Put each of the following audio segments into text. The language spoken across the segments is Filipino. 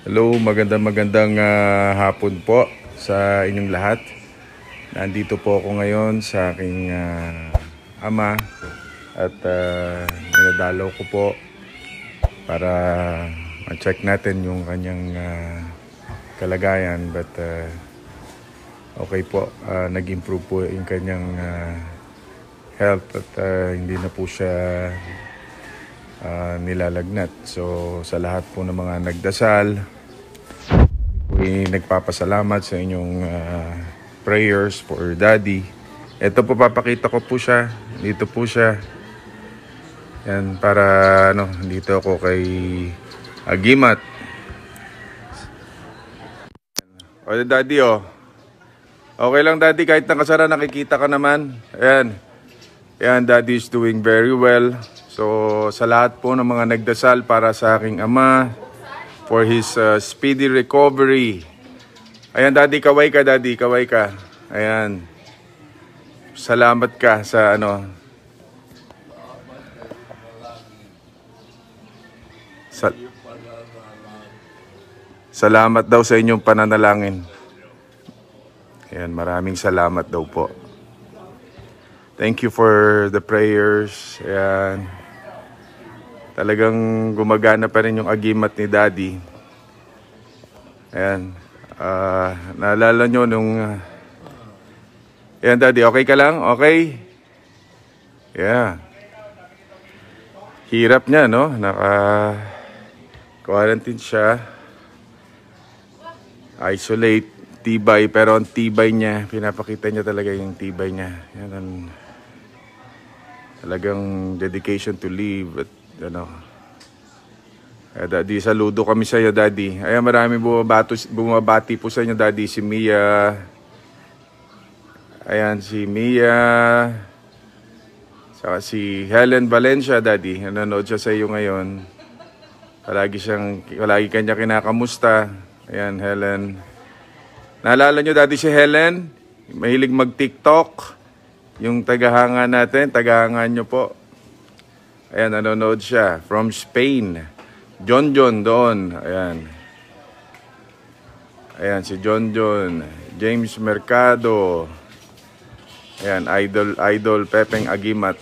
Hello, magandang magandang ah, hapon po sa inyong lahat. Nandito po ako ngayon sa aking ah, ama at uh, ninadalaw ko po para ma-check natin yung kanyang ah, kalagayan but ah, okay po, Ah, nag-improve po yung kanyang ah, health at ah, hindi na po siya ah, nilalagnat. So sa lahat po ng mga nagdasal, po'y nagpapasalamat sa inyong ah, prayers for Daddy. Ito po papakita ko po siya. Dito po siya. Yan para ano, dito ako kay Agimat. O Daddy oh. Okay lang Daddy kahit nakasara nakikita ka naman. Ayan. Ayan, Daddy is doing very well. So, sa lahat po ng mga nagdasal para sa aking ama, for his uh, speedy recovery. Ayan, Daddy, kaway ka, Daddy, kaway ka. Ayan. Salamat ka sa ano. Sa Salamat daw sa inyong pananalangin. Ayan, maraming salamat daw po. Thank you for the prayers. Ayan. Talagang gumagana pa rin yung agimat ni Daddy. Ayan. Ah, naalala nyo nung... ah, Ayan, Daddy. Okay ka lang? Okay? Yeah. Hirap niya, no? Naka... Quarantine siya. Isolate. Tibay. Pero ang tibay niya, pinapakita niya talaga yung tibay niya. Yan ang... Talagang dedication to live at ano. Eh, daddy, saludo kami sa iyo, Daddy. Ayan, marami bumabato, bumabati po sa inyo, Daddy. Si Mia. Ayan, si Mia. Saka si Helen Valencia, Daddy. Nanonood siya sa iyo ngayon. Palagi siyang, palagi kanya kinakamusta. Ayan, Helen. Naalala nyo, Daddy, si Helen? Mahilig mag-TikTok. Yung tagahanga natin, tagahanga nyo po. Ayan, nanonood siya. From Spain. John John doon. Ayan. Ayan, si John John. James Mercado. Ayan, Idol, Idol Pepeng Agimat.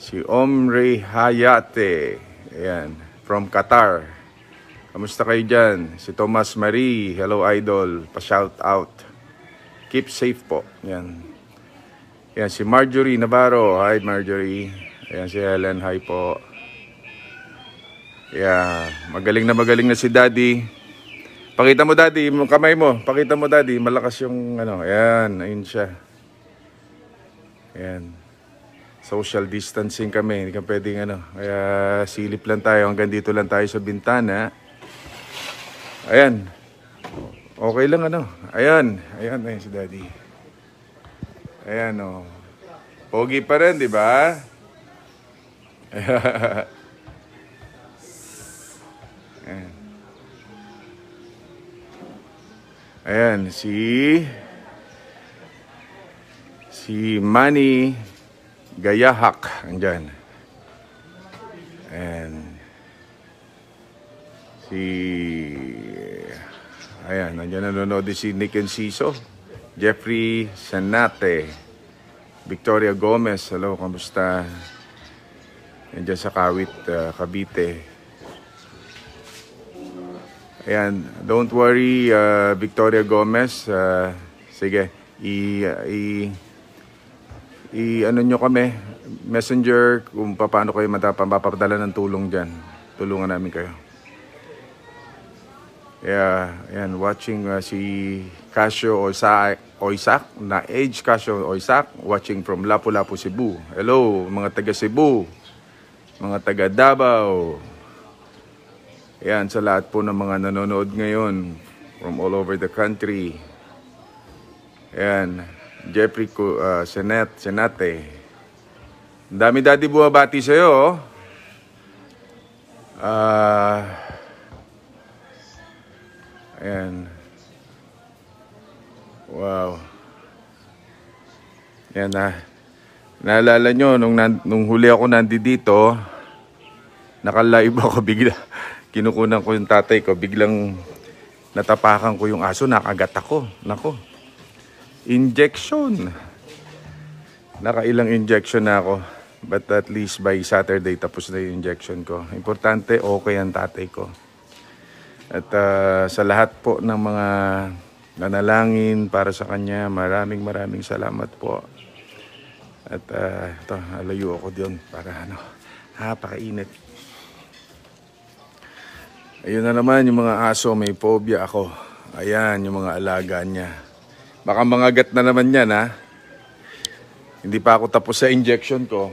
Si Omri Hayate. Ayan, from Qatar. Kamusta kayo dyan? Si Thomas Marie. Hello, Idol. Pa-shout out. Keep safe po. Ayan. Ayan, si Marjorie Navarro. Hi, Marjorie. Ayan, si Helen. Hi po. Yeah, magaling na magaling na si Daddy. Pakita mo, Daddy. Yung kamay mo. Pakita mo, Daddy. Malakas yung ano. Ayan, ayun siya. Ayan. Social distancing kami. Hindi ka pwedeng ano. Kaya silip lang tayo. Hanggang dito lang tayo sa bintana. Ayan. Okay lang ano. Ayan. Ayan, ayan si Daddy. Ayan o. Oh. Pogi pa rin, di ba? Ayan. Si... Si Manny Gayahak. Andyan. Ayan. Si... Ayan, nandiyan nanonood si Nick Enciso. Jeffrey Sanate. Victoria Gomez. Hello, kamusta? Nandiyan sa Kawit, uh, Cavite. Ayan, don't worry, uh, Victoria Gomez. Uh, sige, i, i, i, ano nyo kami, messenger, kung paano kayo matapang, papadala ng tulong dyan. Tulungan namin kayo. Yeah, ayan, watching uh, si Casio Oisak, Oisak, na age Casio Oisak, watching from Lapu-Lapu, Cebu. Hello, mga taga Cebu, mga taga Davao, Ayan, sa lahat po ng mga nanonood ngayon from all over the country. Ayan, Jeffrey uh, Senet, Senate. Dami dati bumabati sa'yo. Oh. Ah... ayan. Wow. Yan na. Naalala nyo, nung, nung huli ako nandito, naka-live ako bigla kinukunan ko yung tatay ko, biglang natapakan ko yung aso, nakagat ako. Nako. Injection. Nakailang injection na ako. But at least by Saturday tapos na yung injection ko. Importante, okay ang tatay ko. At ah, sa lahat po ng mga nanalangin para sa kanya, maraming maraming salamat po. At ah, ito, alayo ako diyon para ano, napakainit. Ayun na naman yung mga aso, may phobia ako. Ayan, yung mga alaga niya. Baka mangagat na naman yan, ha? Hindi pa ako tapos sa injection ko.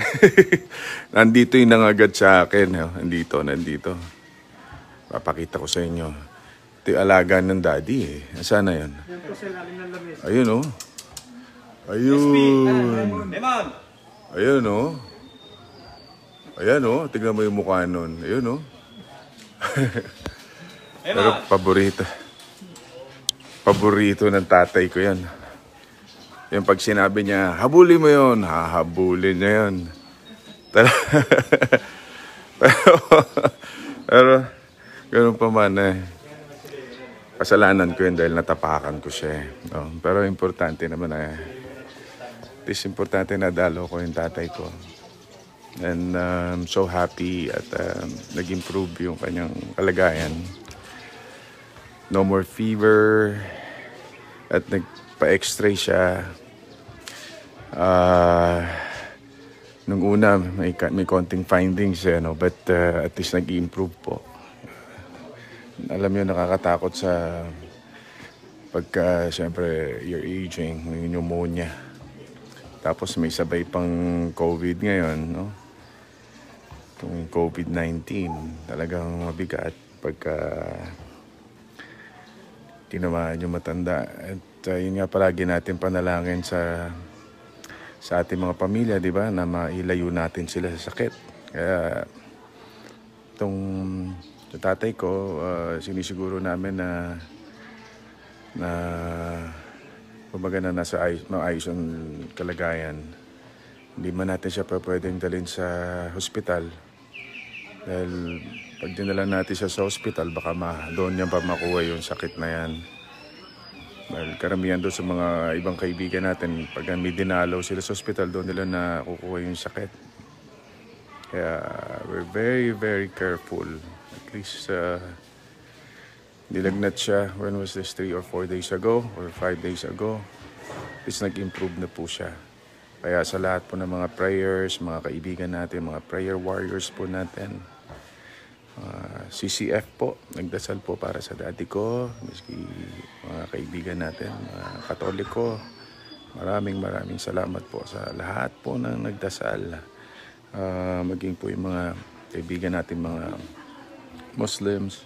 nandito yung nangagat sa akin. oh. Nandito, nandito. Papakita ko sa inyo. Ito yung alaga ng daddy, eh. Nasaan na yun? Yan po sa ilalim ng lamesa. Ayun, oh. Ayun. Lemon! Ayun, oh. Ayan, oh. Tignan mo yung mukha nun. Ayun, oh. Pero paborito. Paborito ng tatay ko yan. Yung pag sinabi niya, habulin mo yon, hahabulin niya yun. Pero, pero, ganun pa man eh. Kasalanan ko yun dahil natapakan ko siya. eh. No? Pero importante naman eh. Least importante na dalo ko yung tatay ko. And um, so happy at um, nag-improve yung kanyang kalagayan. No more fever. At nagpa-x-ray siya. Ah... nung una, may, may konting findings, eh, no? but uh, at least nag-improve po. Alam niyo, nakakatakot sa pagka, siyempre, you're aging, may pneumonia. Tapos may sabay pang COVID ngayon, no? Itong COVID-19, talagang mabigat pagka tinamaan yung matanda. At uh, yun nga palagi natin panalangin sa sa ating mga pamilya, di ba, na mailayo natin sila sa sakit. Kaya itong tatay ko, uh, sinisiguro namin na na kumbaga na nasa ayos, maayos ang kalagayan. Hindi man natin siya pa pwedeng dalhin sa hospital. Dahil pag dinala natin siya sa hospital, baka ma, doon niya pa makuha yung sakit na yan. Dahil karamihan doon sa mga ibang kaibigan natin, pag may dinalaw sila sa hospital, doon nila na kukuha yung sakit. Kaya we're very, very careful. At least uh, nilagnat siya, when was this, 3 or 4 days ago or 5 days ago. Least nag-improve na po siya. Kaya sa lahat po ng mga prayers, mga kaibigan natin, mga prayer warriors po natin, Ah, CCF po, nagdasal po para sa daddy ko, miski mga kaibigan natin, mga katoliko. Maraming maraming salamat po sa lahat po ng nagdasal. Ah, maging po yung mga kaibigan natin, mga Muslims,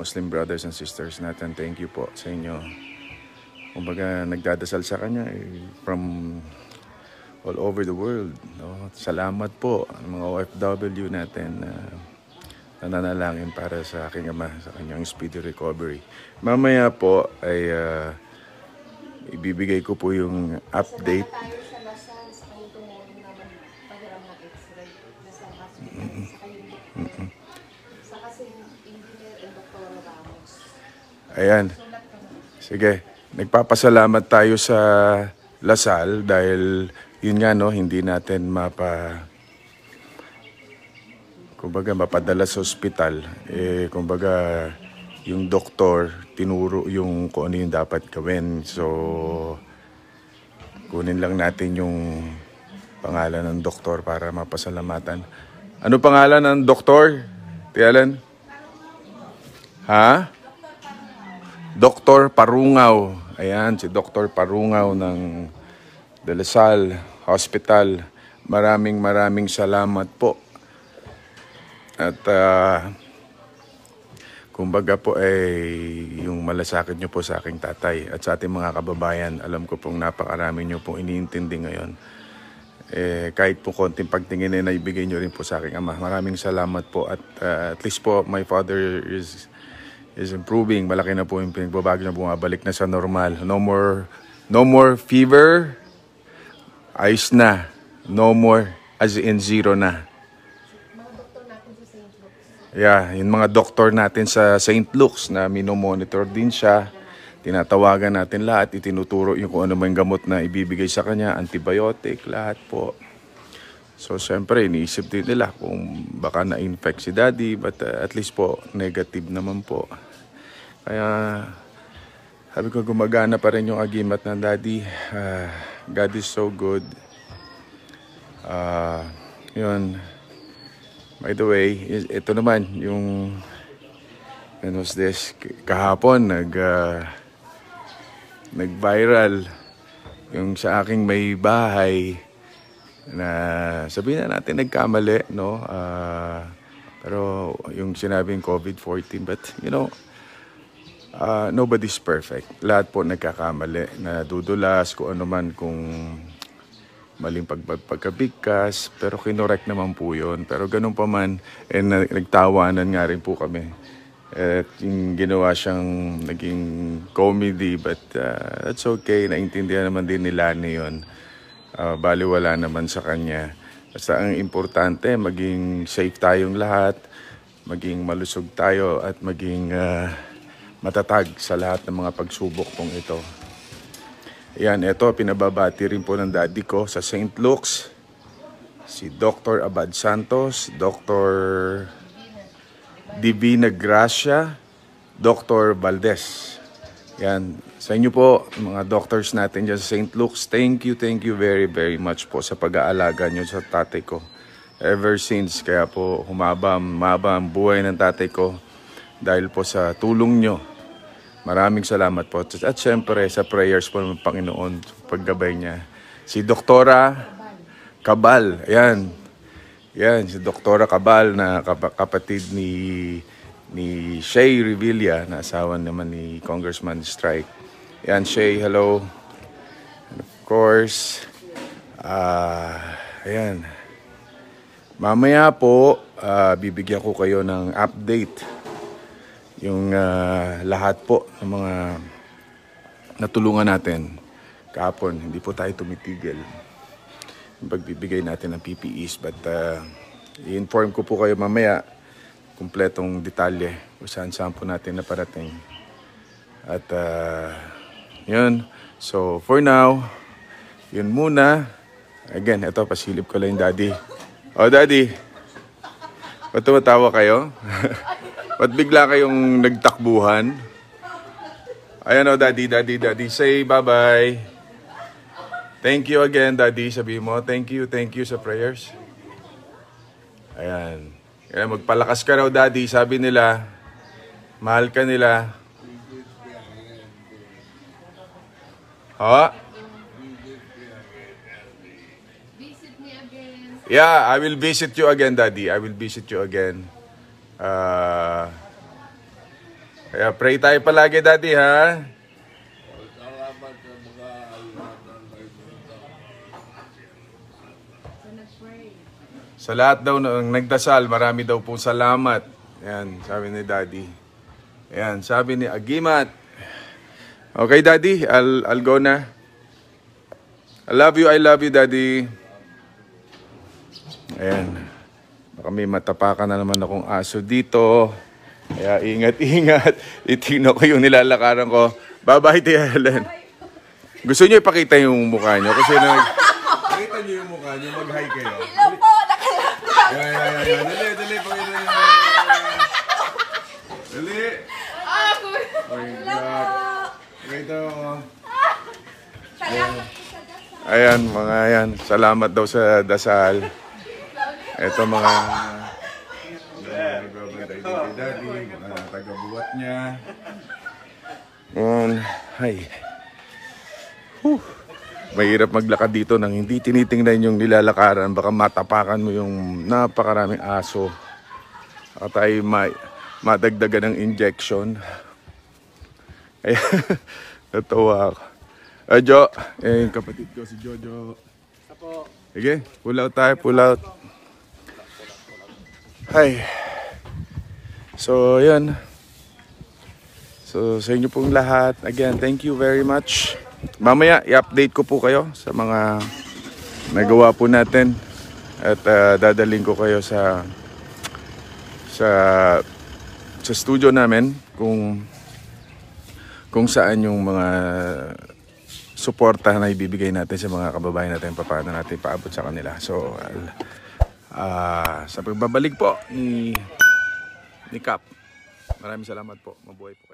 Muslim brothers and sisters natin. Thank you po sa inyo. Kumbaga, nagdadasal sa kanya eh, from all over the world. No? Salamat po mga OFW natin na nananalangin para sa aking ama sa kanyang speedy recovery. Mamaya po ay ah, ibibigay ko po yung update. tayo sa Lasal, sa kayong tumulong naman pahiram ng x-ray sa hospital, sa kayong doktor, sa kasi engineer and Dr. Ramos. Ayan. Sige. Nagpapasalamat tayo sa Lasal dahil yun nga no, hindi natin mapa kumbaga mapadala sa ospital. Eh, kumbaga yung doktor tinuro yung kung ano yung dapat gawin. So, kunin lang natin yung pangalan ng doktor para mapasalamatan. Ano pangalan ng doktor? Tialan? Ha? Dr. Parungaw. Ayan, si Dr. Parungaw ng De La Salle Hospital. Maraming maraming salamat po. At ah, kumbaga po eh, yung malasakit nyo po sa aking tatay at sa ating mga kababayan, alam ko pong napakarami nyo pong iniintindi ngayon. Eh, kahit po konting pagtingin na ibigay nyo rin po sa aking ama. Maraming salamat po at ah, at least po my father is is improving. Malaki na po yung pinagbabago na bumabalik na sa normal. No more no more fever. Ayos na. No more as in zero na. Yeah, yung mga doktor natin sa St. Luke's na minomonitor din siya. Tinatawagan natin lahat, itinuturo yung kung ano man gamot na ibibigay sa kanya, antibiotic, lahat po. So, syempre, iniisip din nila kung baka na-infect si daddy, but uh, at least po, negative naman po. Kaya, sabi ko, gumagana pa rin yung agimat ng daddy. Ah, God is so good. Ah, yun. By the way, ito naman, yung, when was this? Kahapon, nag, ah, nag-viral yung sa aking may bahay na sabihin na natin nagkamali, no? Ah, pero yung sinabing COVID-14, but you know, ah, nobody's perfect. Lahat po nagkakamali, na dudulas, kung ano man, kung maling pag, pag- pagkabigkas, pero kinorek naman po yun. Pero ganun pa man, eh, na, nagtawanan nga rin po kami. At yung ginawa siyang naging comedy, but uh, that's okay. Naintindihan naman din nila ni yun. Uh, baliwala naman sa kanya. Basta ang importante, maging safe tayong lahat, maging malusog tayo, at maging uh, matatag sa lahat ng mga pagsubok pong ito. Yan, ito, pinababati rin po ng daddy ko sa St. Luke's. Si Dr. Abad Santos, Dr. Divina Gracia, Dr. Valdez. Yan, sa inyo po, mga doctors natin dyan sa St. Luke's, thank you, thank you very, very much po sa pag-aalaga nyo sa tatay ko. Ever since, kaya po humaba, humaba ang buhay ng tatay ko dahil po sa tulong nyo. Maraming salamat po. At syempre sa prayers po ng Panginoon, paggabay niya. Si Doktora Kabal, ayan. Yan, si Doktora Kabal na kap- kapatid ni ni Shay Revilla na asawa naman ni Congressman Strike. Yan, Shay, hello. And of course, ah, ayan. Mamaya po, ah, bibigyan ko kayo ng update yung ah, lahat po ng mga natulungan natin kahapon. Hindi po tayo tumitigil pagbibigay natin ng PPEs. But uh, i-inform ko po kayo mamaya kumpletong detalye kung saan saan po natin naparating. At uh, yun. So for now, yun muna. Again, ito, pasilip ko lang yung daddy. Oh, daddy. Ba't tumatawa kayo? Ba't bigla kayong nagtakbuhan? Ayan o, daddy, daddy, daddy. Say bye-bye. Thank you again, Daddy. Sabi mo, thank you, thank you sa prayers. Ayan. Kaya magpalakas ka raw, Daddy. Sabi nila, mahal ka nila. Ha? Again. Yeah, I will visit you again, Daddy. I will visit you again. Ah... kaya pray tayo palagi, Daddy, ha? Sa lahat daw ng nagdasal, marami daw po salamat. Yan, sabi ni Daddy. Yan, sabi ni Agimat. Okay, Daddy, I'll, I'll go na. I love you, I love you, Daddy. Ayan. Baka may matapakan na naman akong aso dito. Kaya ingat-ingat. Itingnan ko yung nilalakaran ko. Bye-bye, Tia Helen. Gusto niyo ipakita yung mukha niyo? Kasi nag... Pakita niyo yung mukha niyo, mag-hi kayo. Hello po! Nakalapit! Yan, yan, yan, yan. Dali, dali, pakita niyo. Dali. Ako! Oh my God. Pakita mo. Salamat. Ayan, mga yan. Salamat daw sa dasal. Ito mga nagbabantay din kay Daddy, mga taga-buwat niya. Yun. Ay. Whew. Mahirap maglakad dito nang hindi tinitingnan yung nilalakaran. Baka matapakan mo yung napakaraming aso. At tayo ma madagdagan ng injection. Ay, natawa ako. Ah, Jo, eh, kapatid ko si Jojo. Sige, pull out tayo, pull out. Hi. So, yun. So, sa inyo pong lahat, again, thank you very much. Mamaya, i-update ko po kayo sa mga nagawa po natin. At uh, dadaling ko kayo sa sa sa studio namin kung kung saan yung mga suporta na ibibigay natin sa mga kababayan natin paano natin paabot sa kanila. So ah sa pagbabalik po ni ni Cap. Maraming salamat po. Mabuhay po.